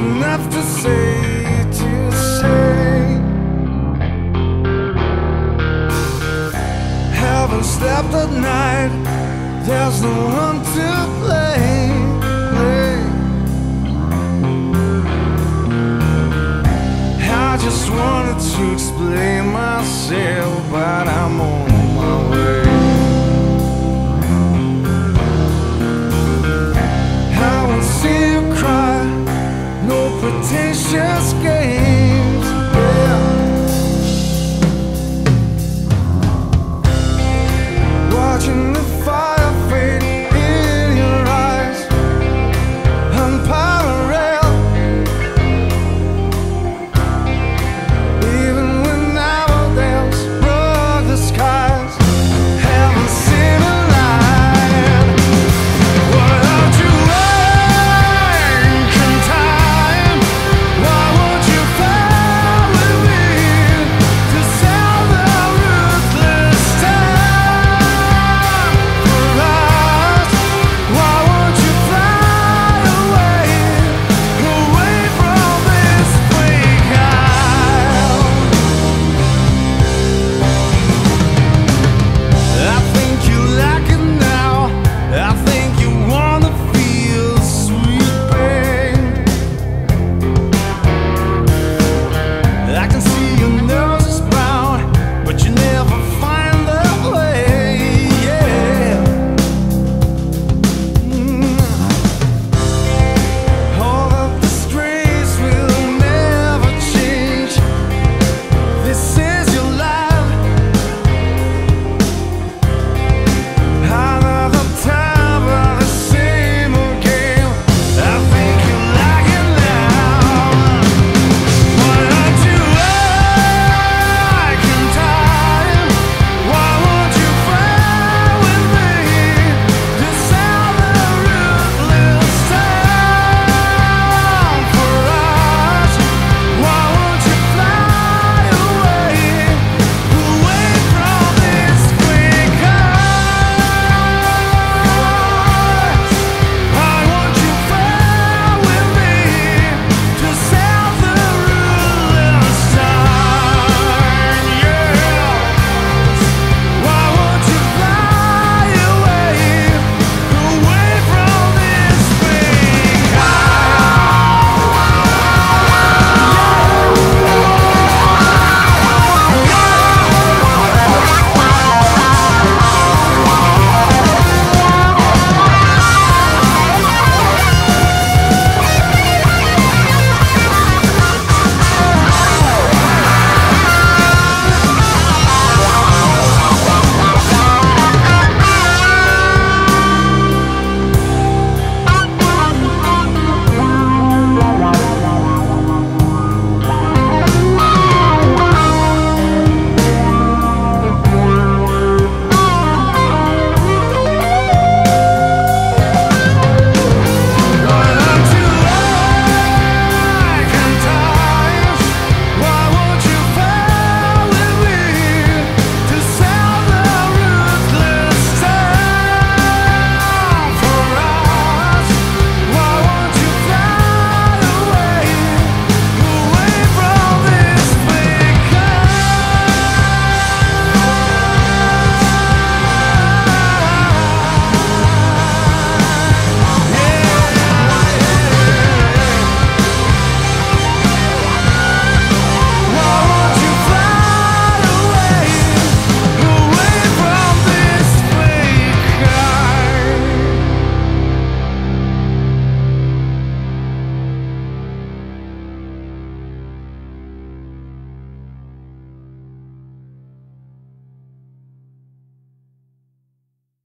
enough to say to say Haven't slept at night There's no one to blame, blame. I just wanted to explain myself But I'm pretentious game.